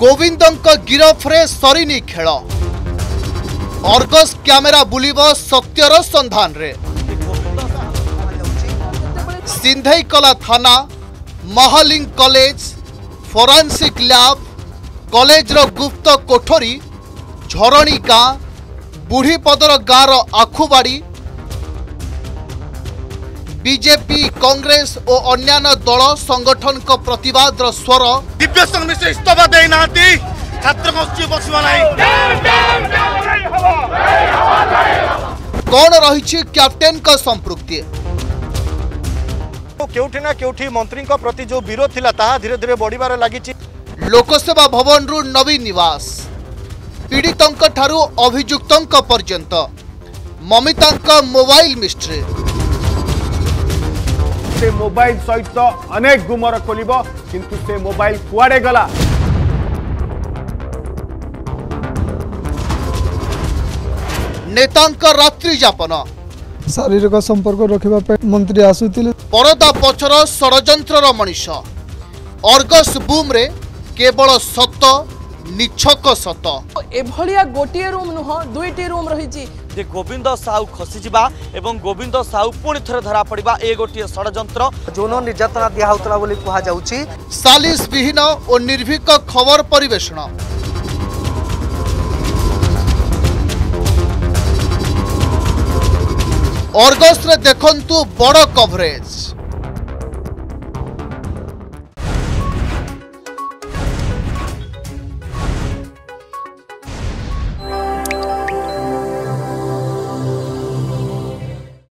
ଗୋବିନ୍ଦଙ୍କ ଗିରଫରେ ସରିନି ଖେଳ ଅର୍ଗସ୍ କ୍ୟାମେରା ବୁଲିବ ସତ୍ୟର ସନ୍ଧାନରେ ସିନ୍ଧେଇକଲା ଥାନା ମହାଲିଂ କଲେଜ ଫୋରାନ୍ସିକ୍ ଲ୍ୟାବ୍ କଲେଜର ଗୁପ୍ତ କୋଠରୀ ଝରଣୀ ଗାଁ ବୁଢ଼ୀପଦର ଗାଁର ଆଖୁବାଡ଼ି बीजेपी कांग्रेस और अन्न्य दल संगठन का प्रतिवाद स्वर दिव्यशन मिश्र इस्तफा देना छात्र बस कौन रही कैप्टेन का संप्रति क्यों तो के मंत्री प्रति जो विरोध था धीरे धीरे बढ़वे लगी लोकसेवा भवन रु नवीन निवास पीड़ितों ठू अभुक्त पर्यंत ममिता मोबाइल मिस्ट्री সে মোবাইল সহিত অনেক গুমর খোলব কিন্তু সে মোবাইল কুয়াড়ে গলা নেতাঙ্ক রাত্রি যাপন শারীরিক সম্পর্ক রক্ষা মন্ত্রী আসুলে পরদা পছর ষড়যন্ত্রর মনিষ অর্গস বুম্রে কেবল সত নিছক সত এভিয়া গোটিয়ে রুম নুহ দুইটি রুম রয়েছে যে গোবিন্দ সাউ খসি যা এবং গোবিন্দ সাউ পুঁ থে ধরা পড়া এ গোটিয়ে ষড়যন্ত্র যৌন নির্যাতনা দিয়া হোলা বলে কুহযাচ্ছে সালিস বিহীন ও নির্ভীক খবর পরিবেশন অর্গসরে দেখন্তু বড় কভরেজ